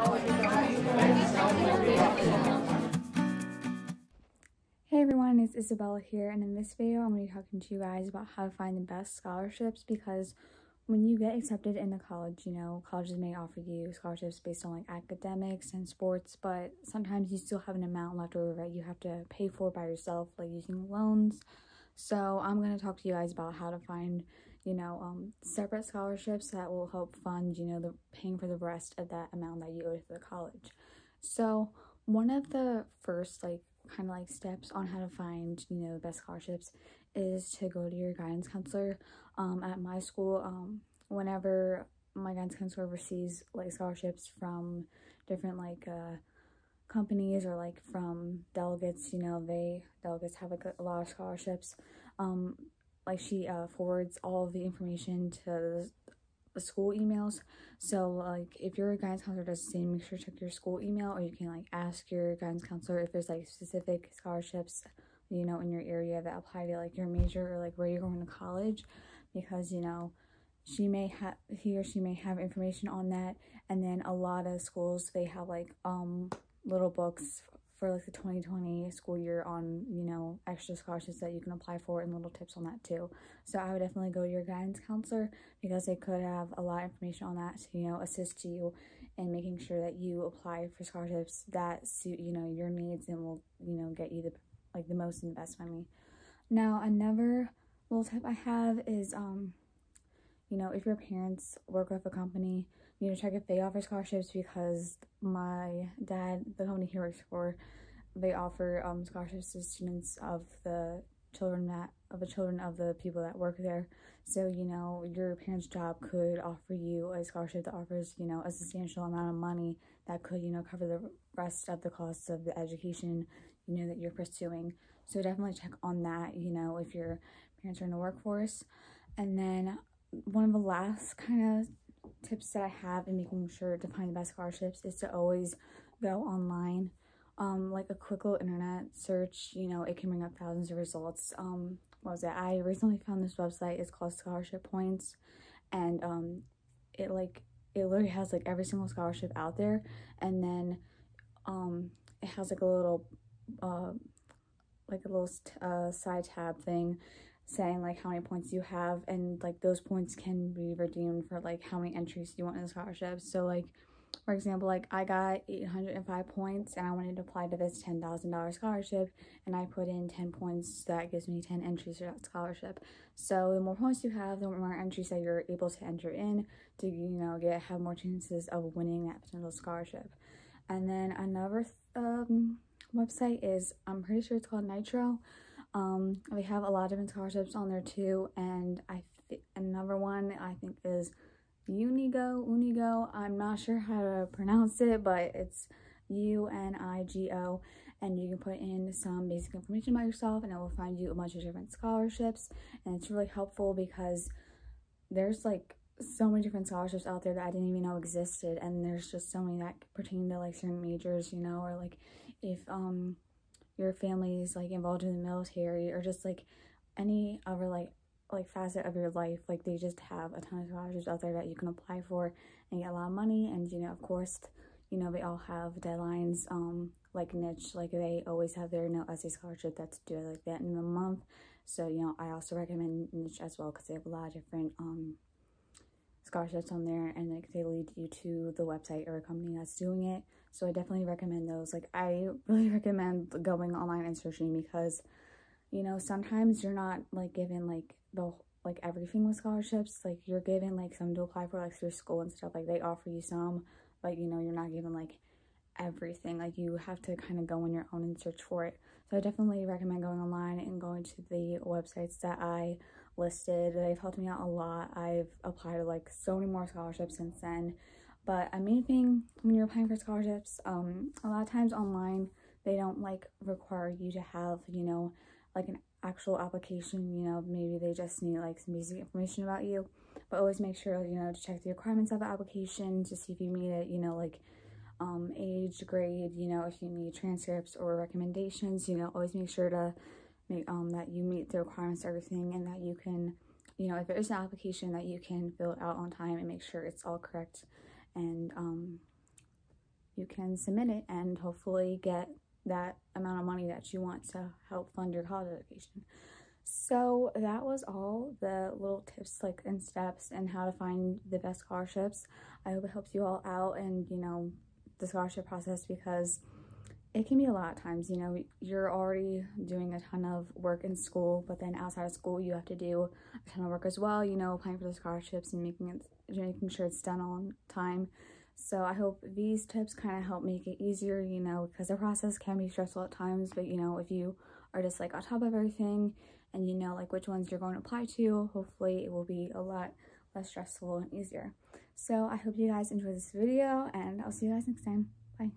Hey everyone, it's Isabella here, and in this video, I'm going to be talking to you guys about how to find the best scholarships because when you get accepted into college, you know, colleges may offer you scholarships based on like academics and sports, but sometimes you still have an amount left over that you have to pay for by yourself, like using loans. So I'm going to talk to you guys about how to find, you know, um, separate scholarships that will help fund, you know, the paying for the rest of that amount that you owe to the college. So one of the first like kind of like steps on how to find, you know, the best scholarships is to go to your guidance counselor. Um, at my school, um, whenever my guidance counselor receives like scholarships from different like uh, companies or like from delegates, you know, they delegates have like a, lot of scholarships. Um, like she uh, forwards all the information to the, the school emails. So like if your guidance counselor does the same, make sure to check your school email or you can like ask your guidance counselor if there's like specific scholarships, you know, in your area that apply to like your major or like where you're going to college. Because, you know, she may have he or she may have information on that. And then a lot of schools they have like um little books for like the 2020 school year on you know extra scholarships that you can apply for and little tips on that too. So i would definitely go to your guidance counselor because they could have a lot of information on that to you know assist you in making sure that you apply for scholarships that suit you know your needs and will you know get you the like the most and the best money. Now another little tip i have is um you know if your parents work with a company you know check if they offer scholarships because my dad the company he works for they offer um, scholarships to students of the children that of the children of the people that work there. So you know your parents job could offer you a scholarship that offers you know a substantial amount of money that could you know cover the rest of the costs of the education you know that you're pursuing. So definitely check on that you know if your parents are in the workforce. And then one of the last kind of tips that I have in making sure to find the best scholarships is to always go online. Um, like a quick little internet search, you know, it can bring up thousands of results. Um, what was it? I recently found this website. It's called Scholarship Points, and um, it like it literally has like every single scholarship out there, and then um, it has like a little uh, like a little uh, side tab thing saying like how many points you have and like those points can be redeemed for like how many entries you want in the scholarship. So like for example like i got 805 points and i wanted to apply to this $10000 scholarship and i put in 10 points so that gives me 10 entries for that scholarship. So the more points you have the more entries that you're able to enter in to you know get have more chances of winning that potential scholarship. And then another um, website is i'm pretty sure it's called nitro um, we have a lot of different scholarships on there too, and I th- another one I think is Unigo. Unigo. I'm not sure how to pronounce it, but it's U N I G O, and you can put in some basic information about yourself, and it will find you a bunch of different scholarships, and it's really helpful because there's like so many different scholarships out there that I didn't even know existed, and there's just so many that pertain to like certain majors, you know, or like if um your family is like involved in the military or just like any other like like facet of your life like they just have a ton of scholarships out there that you can apply for and get a lot of money. And you know of course you know they all have deadlines um like niche like they always have their no essay scholarship that's due like that in a month. So you know i also recommend niche as well because they have a lot of different um scholarships on there and like they lead you to the website or a company that's doing it so I definitely recommend those. Like I really recommend going online and searching because you know, sometimes you're not like given like the like everything with scholarships. Like you're given like some to apply for like through school and stuff. Like they offer you some, but you know, you're not given like everything. Like you have to kind of go on your own and search for it. So I definitely recommend going online and going to the websites that I listed. They've helped me out a lot. I've applied to like so many more scholarships since then. But a main thing when you're applying for scholarships, um, a lot of times online, they don't like require you to have, you know, like an actual application, you know, maybe they just need like some basic information about you. But always make sure, you know, to check the requirements of the application to see if you meet it, you know, like um, age, grade, you know, if you need transcripts or recommendations, you know, always make sure to make um that you meet the requirements everything and that you can, you know, if there is an application that you can fill out on time and make sure it's all correct and um, you can submit it and hopefully get that amount of money that you want to help fund your college education. So that was all the little tips like and steps and how to find the best scholarships. I hope it helps you all out and you know the scholarship process because it can be a lot of times, you know, you're already doing a ton of work in school, but then outside of school you have to do a ton of work as well, you know, applying for the scholarships and making it making sure it's done on time. So I hope these tips kind of help make it easier, you know, because the process can be stressful at times, but you know, if you are just like on top of everything and you know like which ones you're going to apply to, hopefully it will be a lot less stressful and easier. So I hope you guys enjoyed this video and I'll see you guys next time. Bye.